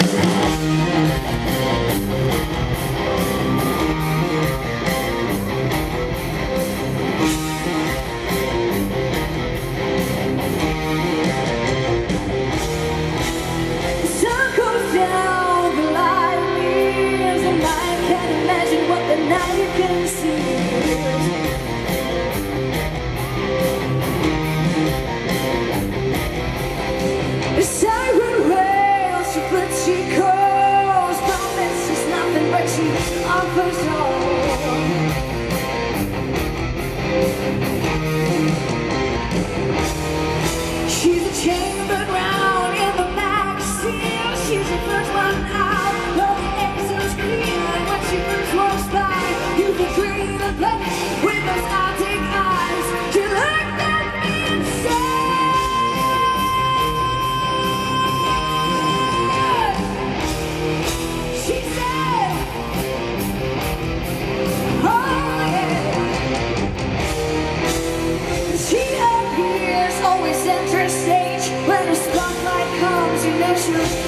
Yeah. You.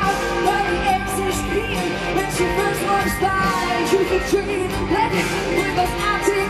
you can dream, let it bring us out